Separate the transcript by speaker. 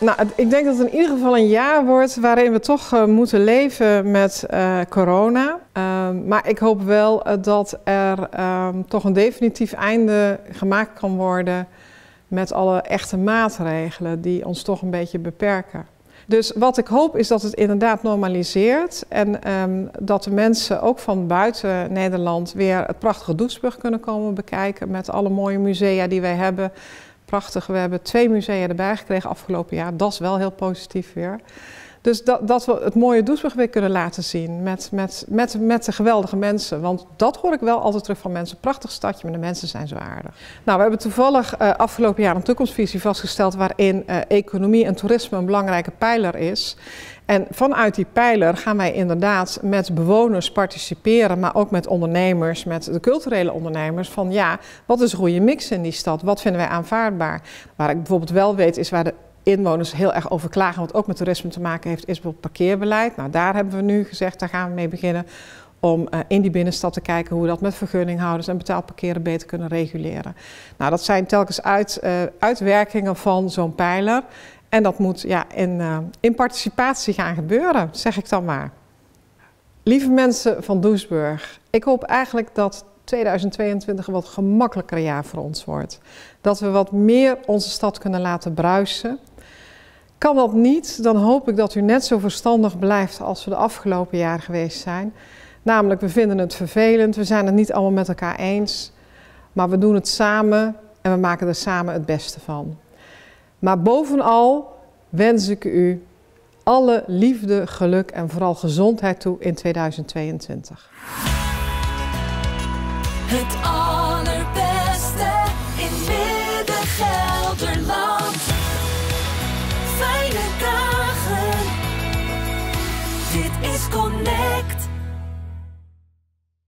Speaker 1: Nou, ik denk dat het in ieder geval een jaar wordt waarin we toch uh, moeten leven met uh, corona. Uh, maar ik hoop wel uh, dat er ehm, toch een definitief einde gemaakt kan worden met alle echte maatregelen die ons toch een beetje beperken. Dus wat ik hoop is dat het inderdaad normaliseert en um, dat de mensen ook van buiten Nederland weer het prachtige Doesburg kunnen komen bekijken met alle mooie musea die wij hebben. Prachtig, we hebben twee musea erbij gekregen afgelopen jaar. Dat is wel heel positief weer. Dus dat, dat we het mooie Doesburg weer kunnen laten zien met, met, met, met de geweldige mensen. Want dat hoor ik wel altijd terug van mensen. Prachtig stadje, maar de mensen zijn zo aardig. Nou, we hebben toevallig uh, afgelopen jaar een toekomstvisie vastgesteld waarin uh, economie en toerisme een belangrijke pijler is. En vanuit die pijler gaan wij inderdaad met bewoners participeren, maar ook met ondernemers, met de culturele ondernemers. Van ja, wat is een goede mix in die stad? Wat vinden wij aanvaardbaar? Waar ik bijvoorbeeld wel weet, is waar de inwoners heel erg over klagen, wat ook met toerisme te maken heeft, is bijvoorbeeld parkeerbeleid. Nou, daar hebben we nu gezegd, daar gaan we mee beginnen om uh, in die binnenstad te kijken hoe we dat met vergunninghouders en betaald parkeren beter kunnen reguleren. Nou, dat zijn telkens uit, uh, uitwerkingen van zo'n pijler. En dat moet ja, in, uh, in participatie gaan gebeuren, zeg ik dan maar. Lieve mensen van Doesburg, ik hoop eigenlijk dat 2022 een wat gemakkelijker jaar voor ons wordt. Dat we wat meer onze stad kunnen laten bruisen. Kan dat niet, dan hoop ik dat u net zo verstandig blijft als we de afgelopen jaar geweest zijn. Namelijk, we vinden het vervelend, we zijn het niet allemaal met elkaar eens, maar we doen het samen en we maken er samen het beste van. Maar bovenal wens ik u alle liefde, geluk en vooral gezondheid toe in 2022.
Speaker 2: Het Dit is Connect.